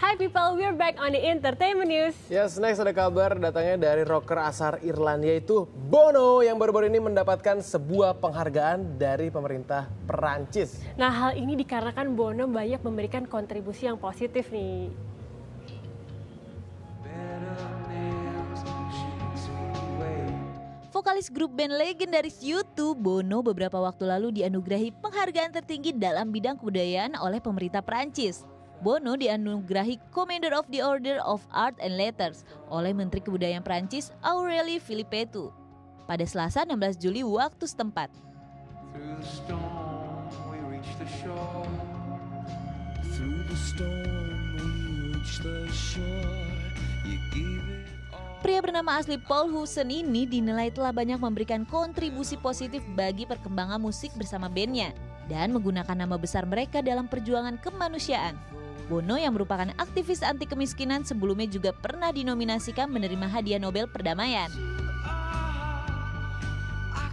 Hi people, we're back on the Entertainment News. Yes, next ada kabar datangnya dari rocker asal Irlandia itu Bono yang baru-baru ini mendapatkan sebuah penghargaan dari pemerintah Perancis. Nah hal ini dikarenakan Bono banyak memberikan kontribusi yang positif nih. Vokalis grup band legendaris U2, Bono beberapa waktu lalu dianugerahi penghargaan tertinggi dalam bidang kebudayaan oleh pemerintah Prancis. Bono dianugerahi Commander of the Order of Art and Letters oleh Menteri Kebudayaan Prancis Aurélie Philippettou pada Selasa 16 Juli waktu setempat. Pria bernama asli Paul Husen ini dinilai telah banyak memberikan kontribusi positif bagi perkembangan musik bersama bandnya dan menggunakan nama besar mereka dalam perjuangan kemanusiaan. Bono yang merupakan aktivis anti kemiskinan sebelumnya juga pernah dinominasikan menerima hadiah Nobel Perdamaian.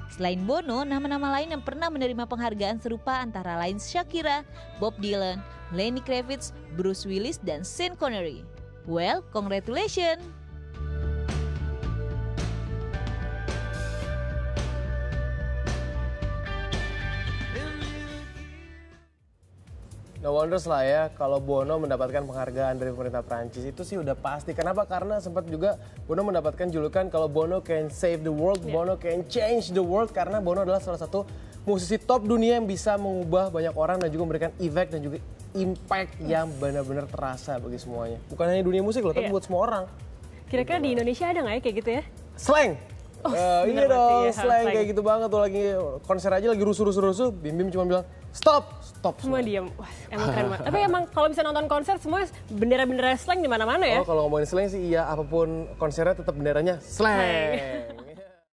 Selain Bono, nama-nama lain yang pernah menerima penghargaan serupa antara lain Shakira, Bob Dylan, Lenny Kravitz, Bruce Willis, dan Sean Connery. Well, congratulations! No wonders lah ya kalau Bono mendapatkan penghargaan dari pemerintah Prancis itu sih udah pasti. Kenapa? Karena sempat juga Bono mendapatkan julukan kalau Bono can save the world, Bono can change the world karena Bono adalah salah satu musisi top dunia yang bisa mengubah banyak orang dan juga memberikan efek dan juga impact yang benar-benar terasa bagi semuanya. Bukan hanya dunia musik loh, tapi Iya. buat semua orang. Kira-kira di Indonesia ada nggak ya kayak gitu ya? Slang. Oh, Eh, iya bener dong, berarti ya, slang slang. kayak gitu banget tuh lagi konser aja lagi rusuh-rusuh-rusuh, Bim Bim cuma bilang stop, stop. Semua diem. Wah, emang keren banget. Tapi emang kalau bisa nonton konser semua bendera-bendera slang di mana-mana ya. Oh kalau ngomongin slang sih iya apa pun konsernya tetap benderanya slang.